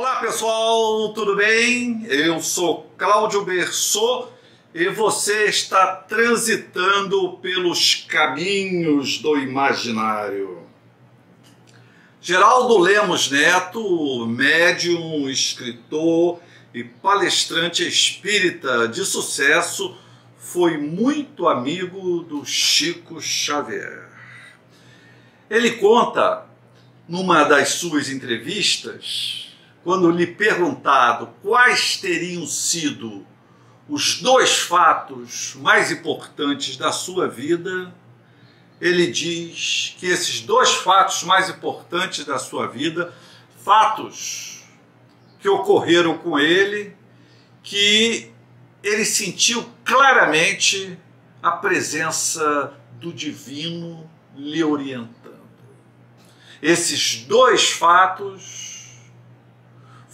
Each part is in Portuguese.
Olá pessoal, tudo bem? Eu sou Cláudio Berçot e você está transitando pelos caminhos do imaginário. Geraldo Lemos Neto, médium, escritor e palestrante espírita de sucesso, foi muito amigo do Chico Xavier. Ele conta, numa das suas entrevistas, quando lhe perguntado quais teriam sido os dois fatos mais importantes da sua vida, ele diz que esses dois fatos mais importantes da sua vida, fatos que ocorreram com ele, que ele sentiu claramente a presença do divino lhe orientando. Esses dois fatos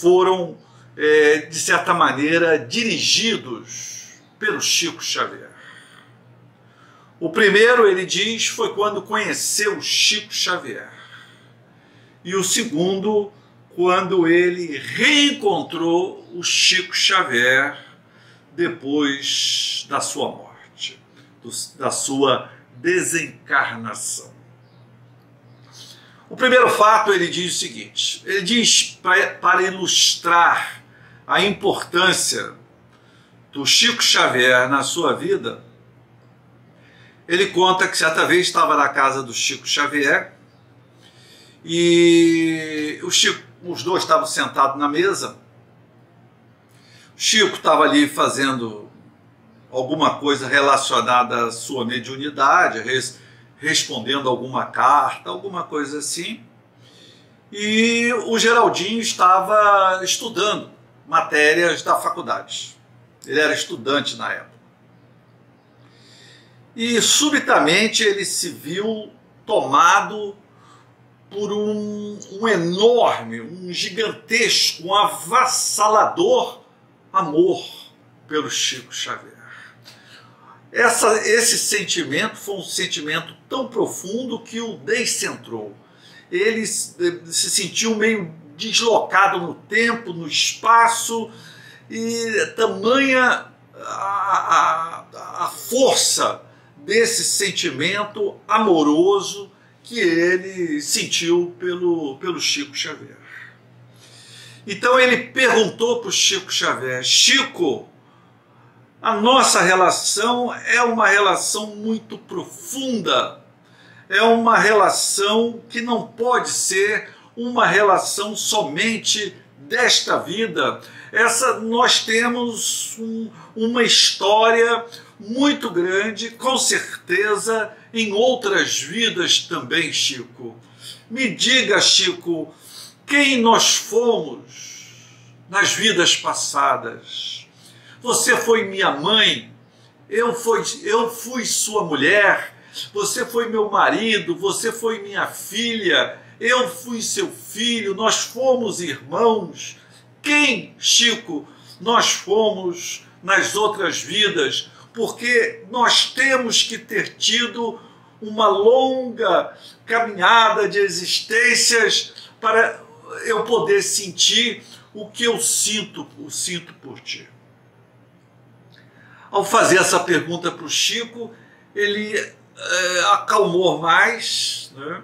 foram, é, de certa maneira, dirigidos pelo Chico Xavier. O primeiro, ele diz, foi quando conheceu Chico Xavier. E o segundo, quando ele reencontrou o Chico Xavier depois da sua morte, da sua desencarnação. O primeiro fato ele diz o seguinte: ele diz para ilustrar a importância do Chico Xavier na sua vida, ele conta que certa vez estava na casa do Chico Xavier e Chico, os dois estavam sentados na mesa. O Chico estava ali fazendo alguma coisa relacionada à sua mediunidade, respondendo alguma carta, alguma coisa assim. E o Geraldinho estava estudando matérias da faculdade. Ele era estudante na época. E subitamente ele se viu tomado por um, um enorme, um gigantesco, um avassalador amor pelo Chico Xavier. Essa, esse sentimento foi um sentimento tão profundo que o descentrou. Ele se sentiu meio deslocado no tempo, no espaço, e tamanha a, a, a força desse sentimento amoroso que ele sentiu pelo, pelo Chico Xavier. Então ele perguntou para o Chico Xavier: Chico, a nossa relação é uma relação muito profunda, é uma relação que não pode ser uma relação somente desta vida. Essa nós temos um, uma história muito grande, com certeza em outras vidas também, Chico. Me diga, Chico, quem nós fomos nas vidas passadas você foi minha mãe, eu fui, eu fui sua mulher, você foi meu marido, você foi minha filha, eu fui seu filho, nós fomos irmãos. Quem, Chico, nós fomos nas outras vidas? Porque nós temos que ter tido uma longa caminhada de existências para eu poder sentir o que eu sinto, eu sinto por ti. Ao fazer essa pergunta para o Chico, ele é, acalmou mais né?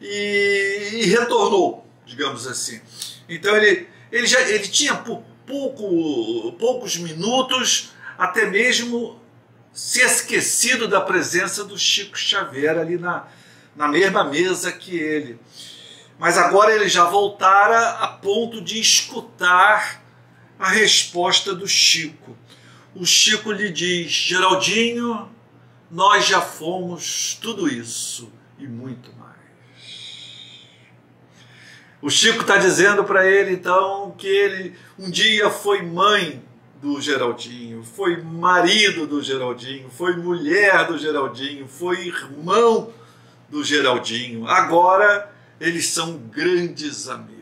e, e, retornou, digamos assim. Então ele, ele, já, ele tinha por pouco, poucos minutos até mesmo se esquecido da presença do Chico Xavier ali na, na mesma mesa que ele. Mas agora ele já voltara a ponto de escutar a resposta do Chico o Chico lhe diz: Geraldinho, nós já fomos tudo isso e muito mais. O Chico está dizendo para ele então que ele um dia foi mãe do Geraldinho, foi marido do Geraldinho, foi mulher do Geraldinho, foi irmão do Geraldinho. Agora eles são grandes amigos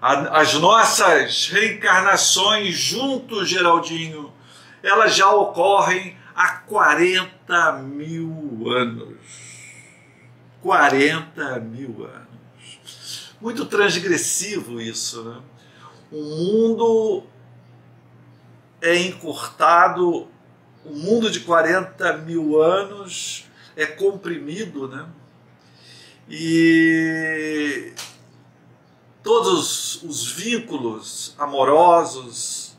as nossas reencarnações juntos, Geraldinho, elas já ocorrem há 40 mil anos. 40 mil anos. muito transgressivo isso. Né? O mundo é encurtado, o mundo de 40 mil anos é comprimido, né? E todos os vínculos amorosos,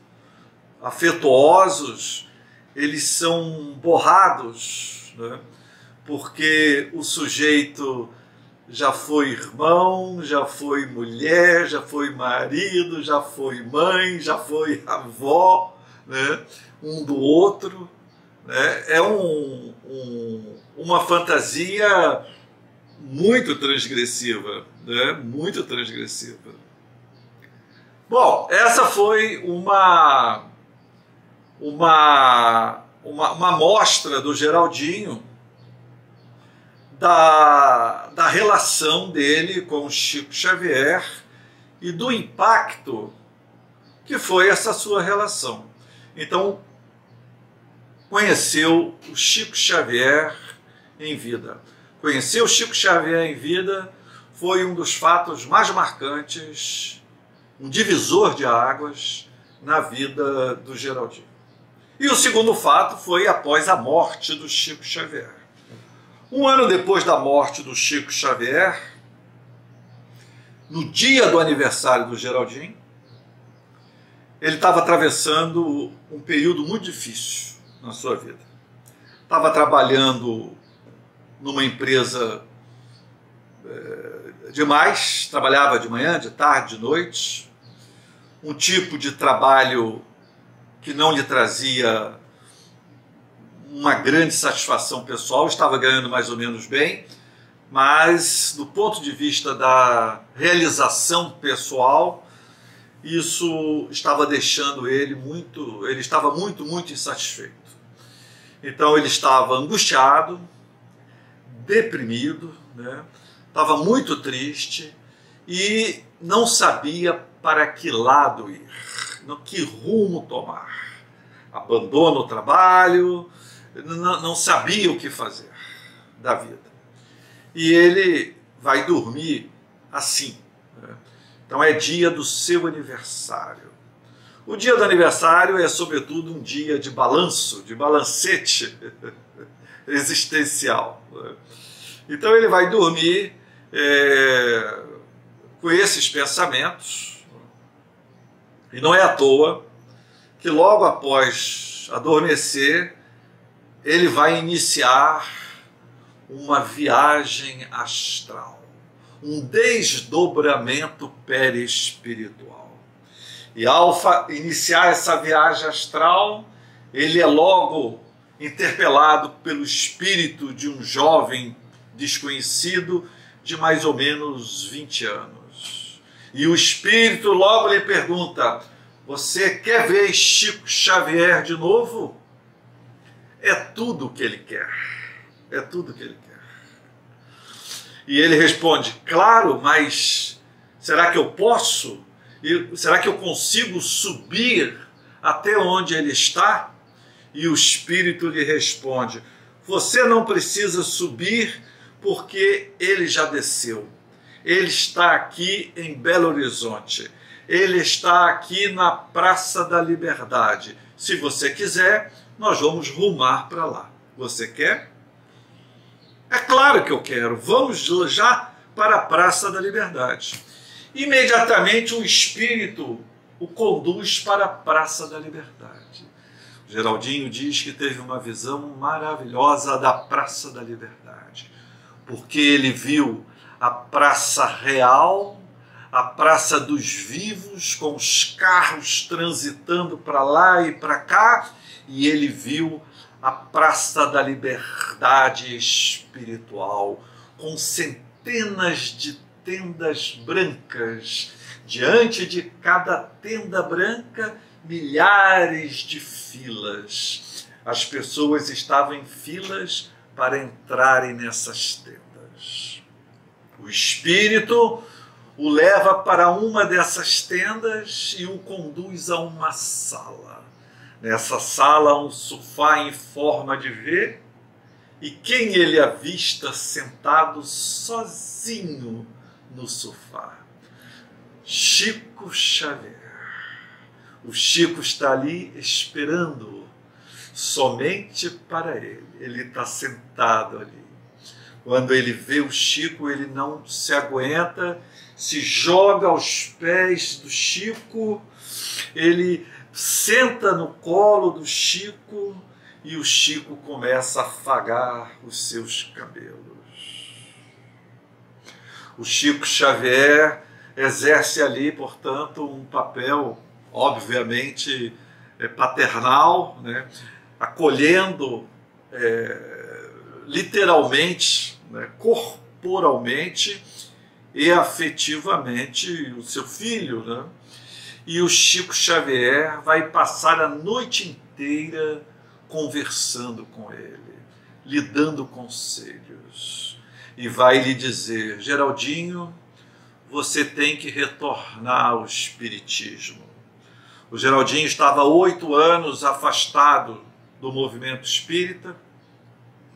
afetuosos, eles são borrados, né? porque o sujeito já foi irmão, já foi mulher, já foi marido, já foi mãe, já foi avó, né? um do outro. Né? É um, um, uma fantasia muito transgressiva, né? muito transgressiva. Bom, essa foi uma uma uma, uma mostra do Geraldinho da, da relação dele com Chico Xavier e do impacto que foi essa sua relação. Então, conheceu o Chico Xavier em vida. Conhecer o Chico Xavier em vida foi um dos fatos mais marcantes, um divisor de águas na vida do Geraldinho. E o segundo fato foi após a morte do Chico Xavier. Um ano depois da morte do Chico Xavier, no dia do aniversário do Geraldinho, ele estava atravessando um período muito difícil na sua vida. Estava trabalhando numa empresa é, demais, trabalhava de manhã, de tarde, de noite, um tipo de trabalho que não lhe trazia uma grande satisfação pessoal, estava ganhando mais ou menos bem, mas do ponto de vista da realização pessoal, isso estava deixando ele muito, ele estava muito, muito insatisfeito. Então ele estava angustiado, deprimido, né? estava muito triste e não sabia para que lado ir, no que rumo tomar. Abandona o trabalho, não sabia o que fazer da vida. E ele vai dormir assim. Né? Então é dia do seu aniversário. O dia do aniversário é, sobretudo, um dia de balanço, de balancete existencial. Né? Então ele vai dormir é, com esses pensamentos, e não é à toa que logo após adormecer, ele vai iniciar uma viagem astral, um desdobramento perispiritual. E ao iniciar essa viagem astral, ele é logo interpelado pelo espírito de um jovem desconhecido de mais ou menos 20 anos. E o espírito logo lhe pergunta: Você quer ver Chico Xavier de novo? É tudo o que ele quer. É tudo o que ele quer. E ele responde: Claro, mas será que eu posso? Será que eu consigo subir até onde ele está? E o Espírito lhe responde: Você não precisa subir porque ele já desceu. Ele está aqui em Belo Horizonte. Ele está aqui na Praça da Liberdade. Se você quiser, nós vamos rumar para lá. Você quer? É claro que eu quero. Vamos já para a Praça da Liberdade. Imediatamente o espírito o conduz para a Praça da Liberdade. Geraldinho diz que teve uma visão maravilhosa da Praça da Liberdade porque ele viu a praça real, a praça dos vivos, com os carros transitando para lá e para cá, e ele viu a praça da liberdade espiritual, com centenas de tendas brancas. Diante de cada tenda branca, milhares de filas. As pessoas estavam em filas para entrarem nessas tendas. O Espírito o leva para uma dessas tendas e o conduz a uma sala. Nessa sala, um sofá em forma de V, e quem ele avista sentado sozinho no sofá? Chico Xavier. O Chico está ali esperando somente para ele. Ele está sentado ali. Quando ele vê o Chico, ele não se aguenta, se joga aos pés do Chico, ele senta no colo do Chico e o Chico começa a afagar os seus cabelos. O Chico Xavier exerce ali, portanto, um papel, obviamente, é, paternal, né? acolhendo é, literalmente, né? corporalmente e afetivamente o seu filho. Né? E o Chico Xavier vai passar a noite inteira conversando com ele, lhe dando conselhos. E vai lhe dizer: Geraldinho, você tem que retornar ao Espiritismo. O Geraldinho estava oito anos afastado do movimento espírita,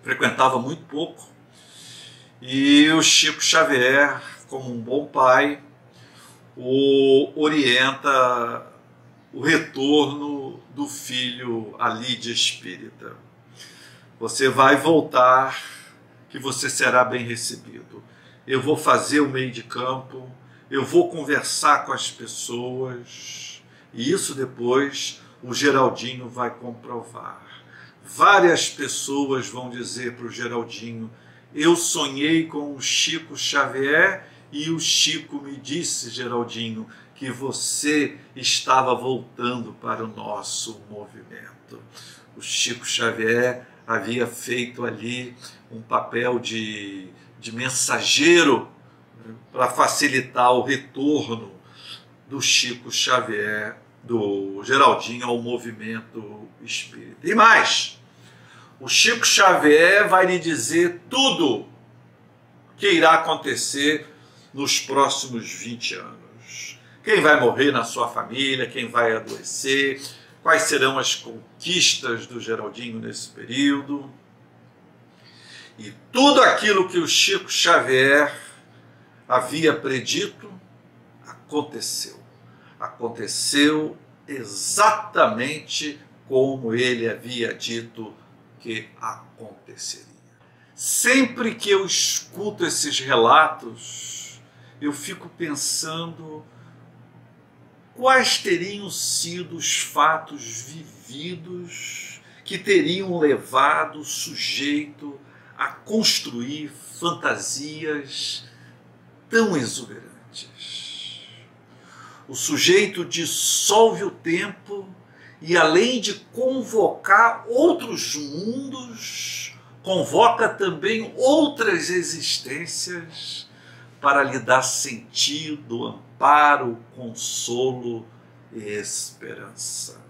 frequentava muito pouco, e o Chico Xavier, como um bom pai, o orienta o retorno do filho ali de espírita. Você vai voltar, que você será bem recebido eu vou fazer o meio de campo, eu vou conversar com as pessoas, e isso depois o Geraldinho vai comprovar. Várias pessoas vão dizer para o Geraldinho: Eu sonhei com o Chico Xavier e o Chico me disse, Geraldinho, que você estava voltando para o nosso movimento. O Chico Xavier havia feito ali um papel de de mensageiro né, para facilitar o retorno do Chico Xavier, do Geraldinho ao movimento espírita. E mais, o Chico Xavier vai lhe dizer tudo que irá acontecer nos próximos 20 anos. Quem vai morrer na sua família, quem vai adoecer, quais serão as conquistas do Geraldinho nesse período e tudo aquilo que o Chico Xavier havia predito aconteceu. Aconteceu exatamente como ele havia dito que aconteceria. Sempre que eu escuto esses relatos, eu fico pensando quais teriam sido os fatos vividos que teriam levado o sujeito a construir fantasias tão exuberantes. O sujeito dissolve o tempo e, além de convocar outros mundos, convoca também outras existências para lhe dar sentido, amparo, consolo e esperança.